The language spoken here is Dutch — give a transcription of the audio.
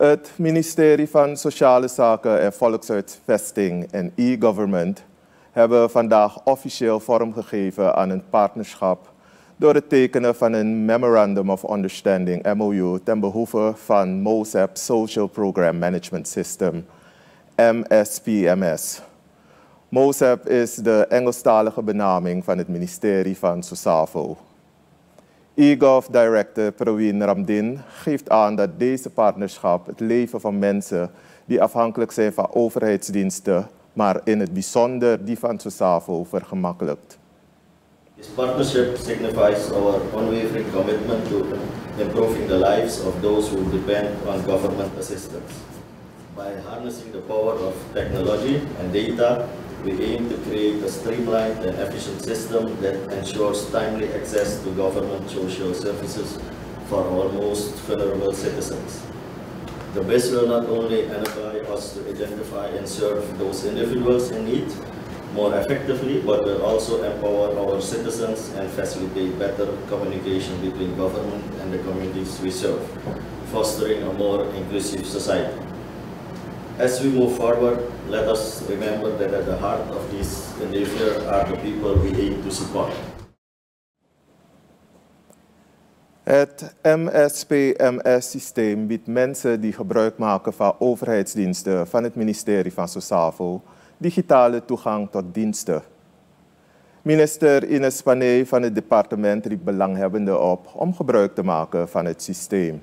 Het ministerie van Sociale Zaken en Volkshuisvesting en e-government hebben vandaag officieel vormgegeven aan een partnerschap door het tekenen van een Memorandum of Understanding MOU ten behoeve van MOSEP Social Program Management System, MSPMS. MOSEP is de Engelstalige benaming van het ministerie van SOSAVO. EGOV Director Praveen Ramdin geeft aan dat deze partnerschap het leven van mensen die afhankelijk zijn van overheidsdiensten, maar in het bijzonder die van SOSAVO vergemakkelijkt. This partnership signifies our unwavering commitment to improving the lives of those who depend on government assistance. By harnessing the power of technology and data, we aim to create a streamlined and efficient system that ensures timely access to government social services for our most vulnerable citizens. The BIS will not only enable us to identify and serve those individuals in need more effectively, but will also empower our citizens and facilitate better communication between government and the communities we serve, fostering a more inclusive society. As we move forward, let us remember that at the heart of this endeavor are the people we aim to support. Het MSPMS-systeem biedt mensen die gebruik maken van overheidsdiensten van het ministerie van SOSAVO digitale toegang tot diensten. Minister Ines Panay van het departement riep belanghebbenden op om gebruik te maken van het systeem.